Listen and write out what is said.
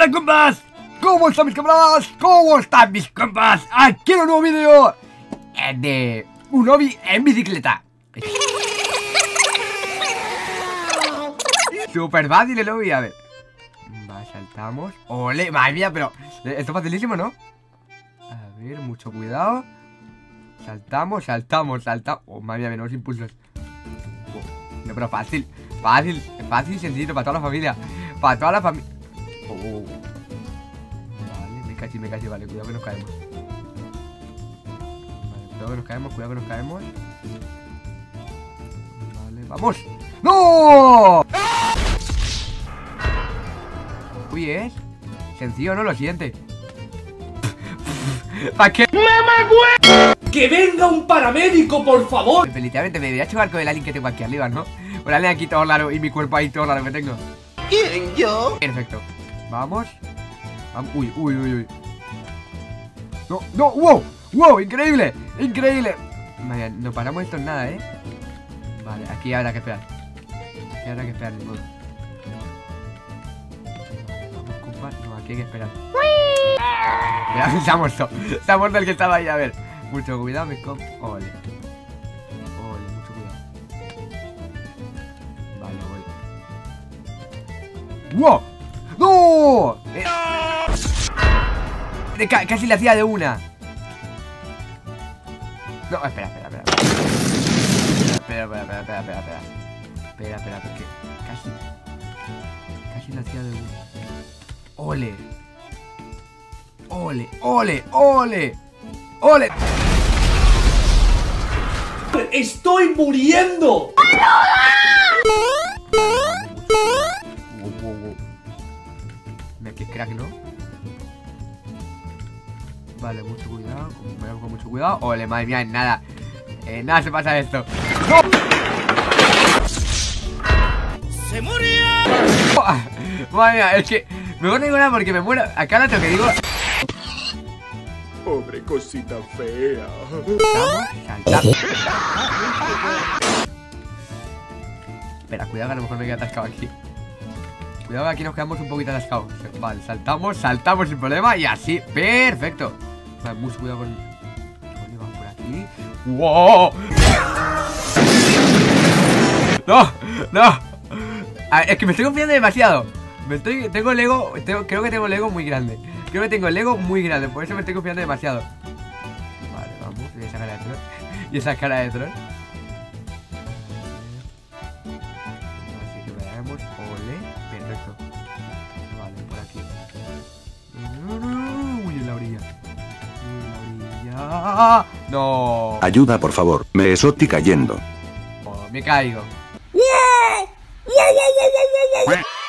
Hola compas, ¿cómo están mis camaradas? ¿Cómo están mis compas? Aquí en un nuevo vídeo eh, de un hobby en bicicleta. Super fácil el hobby, a ver. Va, saltamos. Ole, madre mía, pero esto es facilísimo, ¿no? A ver, mucho cuidado. Saltamos, saltamos, saltamos. Oh, madre mía, menos impulsos. Oh, No, pero fácil Fácil, fácil y sencillo para toda la familia. Para toda la familia Oh. Vale, me caché, me caché, vale, cuidado que nos caemos. Vale, cuidado que nos caemos, cuidado que nos caemos. Vale, vamos. ¡No! Uy, es sencillo, ¿no? Lo siguiente. ¿Para qué? ¡Que venga un paramédico, por favor! Definitivamente me debería chocar con el alien que tengo aquí arriba, ¿no? Un alien aquí todo raro y mi cuerpo ahí todo raro que tengo. ¿Quién, yo? Perfecto. Vamos. Uy, uy, uy, uy. No, no, wow, wow, increíble, increíble. Vaya, no paramos esto en nada, ¿eh? Vale, aquí habrá que esperar. Aquí habrá que esperar, modo. Vamos, compa. No, aquí hay que esperar. Mira, se ha muerto. Se ha muerto el que estaba ahí, a ver. Mucho cuidado, mis compas. Ole. Ole, mucho cuidado. Vale, voy. ¡Wow! ¡No! Eh, de ca casi le hacía de una. No, espera, espera, espera. Espera, espera, espera, espera, espera, espera. Espera, espera, porque casi. Casi le hacía de una. ¡Ole! ¡Ole! ¡Ole! ¡Ole! ¡Ole! ¡Estoy muriendo! Mira que crack, ¿no? Vale, mucho cuidado, con, con mucho cuidado. Ole, madre mía, nada. Eh, nada se pasa esto. ¡No! ¡Se murió! Madre mía, es que mejor no digo nada porque me muero. Acá lo que digo. Pobre cosita fea. Saltamos, saltamos. Espera, cuidado que a lo mejor me queda atascado aquí. Cuidado que aquí nos quedamos un poquito atascados. Vale, saltamos, saltamos sin problema y así. Perfecto. Vale, mucho cuidado con. Por aquí. ¡Wow! ¡No! ¡No! Es que me estoy confiando demasiado. Me estoy. Tengo el ego. Creo que tengo el ego muy grande. Creo que tengo el ego muy grande. Por eso me estoy confiando demasiado. Vale, vamos. Y esa cara de troll. Y esa cara de troll. Así que veamos. Ole. Perfecto. Vale, por aquí. Uy, en la orilla. Uy, en la orilla. No. Ayuda, por favor. Me estoy cayendo. Oh, me caigo. ¡Yeah! ¡Yeah, yeah, yeah, yeah, yeah, yeah!